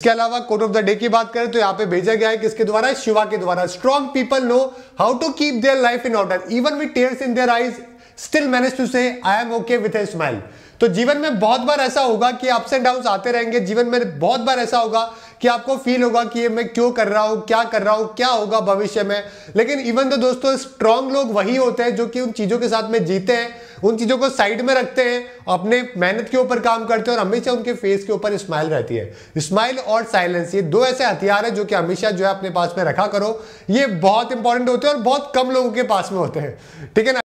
इसके अलावा coat of the day की बात करें तो यहाँ पे भेजा गया है किसके द्वारा, शिवा के द्वारा strong people know how to keep their life in order even with tears in their eyes still manage to say I am okay with a smile तो जीवन में बहुत बार ऐसा होगा कि अप्स एंड डाउन आते रहेंगे। जीवन में बहुत बार ऐसा होगा कि आपको फील होगा कि ये मैं क्यों कर रहा हूँ, क्या कर रहा हूँ, क्या होगा भविष्य में। लेकिन इवन तो दोस्तों स्ट्रांग लोग वही होते हैं जो कि उन चीज़ों के साथ में जीते हैं। उन चीज़ों को साइड में रखते हैं, अपने मेहनत के ऊपर काम करते हैं और हमेशा उनके फेस के ऊपर स्माइल रहती है। स्माइल और साइलेंस, ये दो ऐसे हथियार है जो कि हमेशा जो है अपने पास में रखा करो। ये बहुत इंपॉर्टेंट होते हैं और बहुत कम लोगों के पास में होते हैं। ठीक है ना?